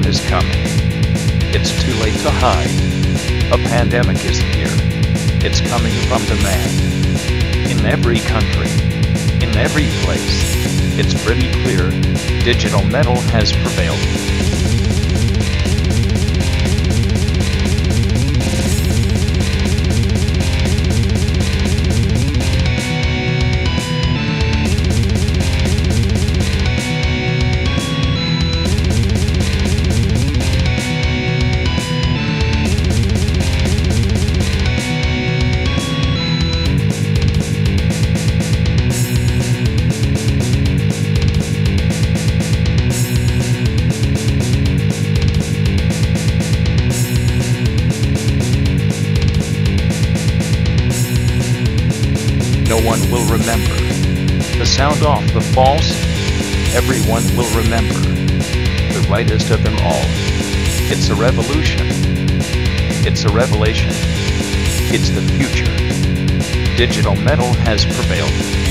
storm is coming. It's too late to hide. A pandemic is here. It's coming from the man. In every country. In every place. It's pretty clear. Digital metal has prevailed. One will remember. The sound off the false. Everyone will remember. The rightest of them all. It's a revolution. It's a revelation. It's the future. Digital metal has prevailed.